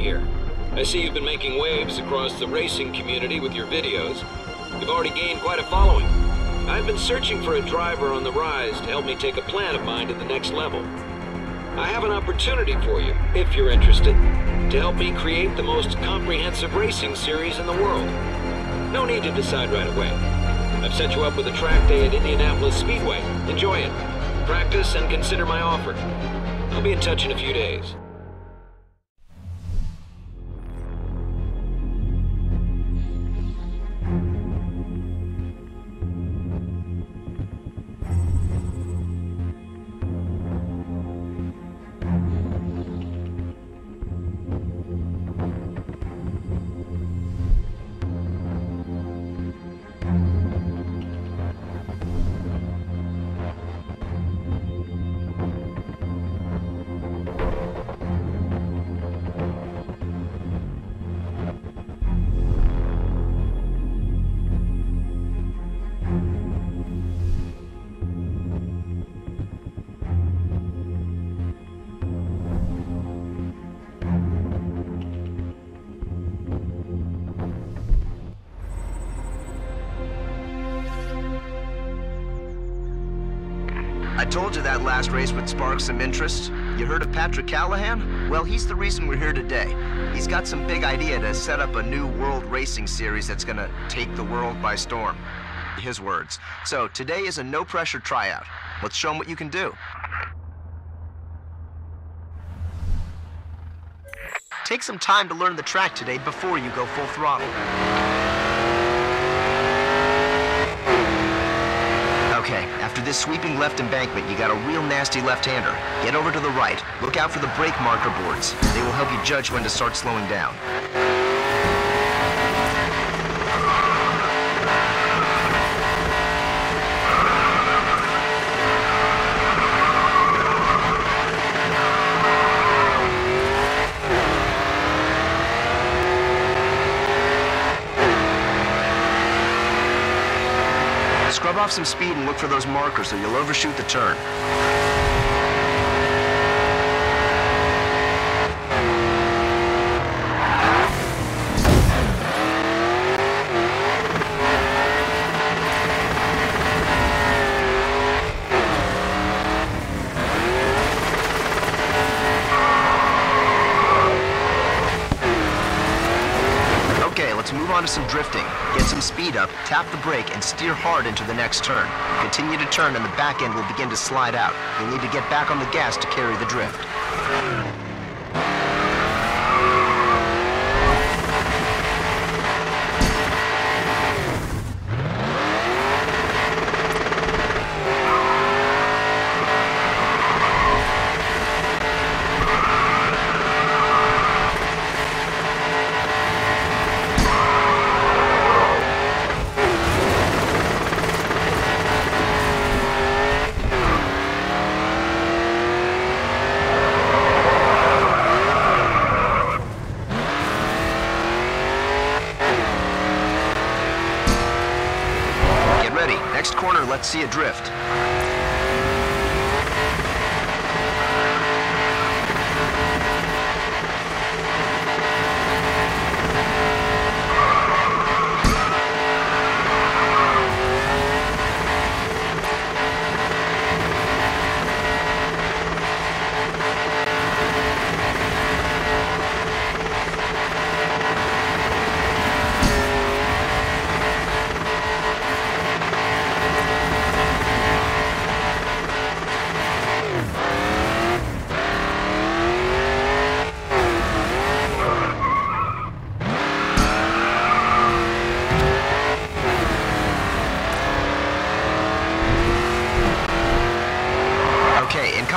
here. I see you've been making waves across the racing community with your videos. You've already gained quite a following. I've been searching for a driver on the rise to help me take a plan of mine to the next level. I have an opportunity for you, if you're interested, to help me create the most comprehensive racing series in the world. No need to decide right away. I've set you up with a track day at Indianapolis Speedway. Enjoy it. Practice and consider my offer. I'll be in touch in a few days. Told you that last race would spark some interest. You heard of Patrick Callahan? Well, he's the reason we're here today. He's got some big idea to set up a new world racing series that's gonna take the world by storm. His words. So today is a no-pressure tryout. Let's show him what you can do. Take some time to learn the track today before you go full throttle. Okay, after this sweeping left embankment, you got a real nasty left-hander. Get over to the right. Look out for the brake marker boards. They will help you judge when to start slowing down. Scrub off some speed and look for those markers or you'll overshoot the turn. Okay, let's move on to some drifting. Get some speed up, tap the brake, and steer hard into the next turn. Continue to turn and the back end will begin to slide out. You'll need to get back on the gas to carry the drift. Get ready. Next corner, let's see a drift.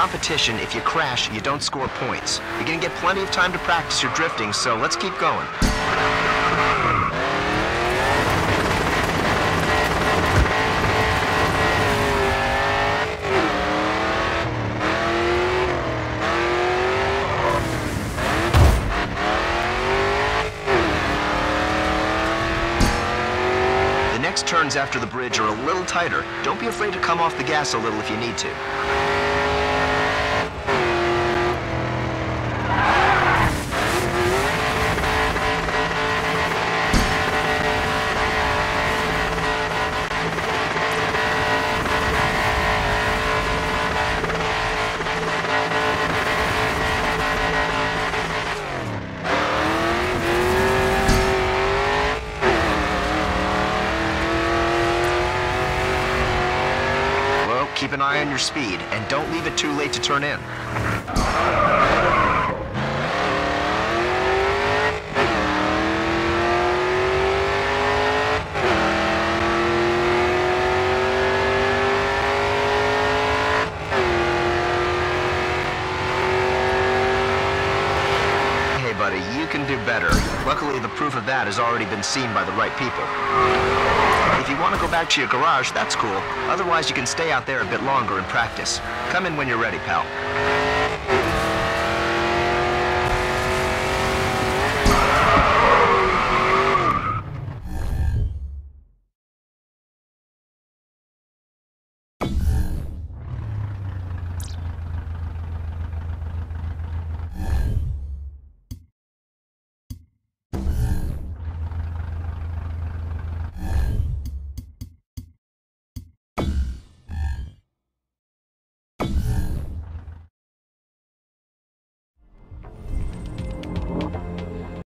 Competition, if you crash, you don't score points. You're gonna get plenty of time to practice your drifting, so let's keep going. The next turns after the bridge are a little tighter. Don't be afraid to come off the gas a little if you need to. Keep an eye on your speed, and don't leave it too late to turn in. Hey, buddy, you can do better. Luckily, the proof of that has already been seen by the right people. If you want to go back to your garage, that's cool. Otherwise, you can stay out there a bit longer and practice. Come in when you're ready, pal.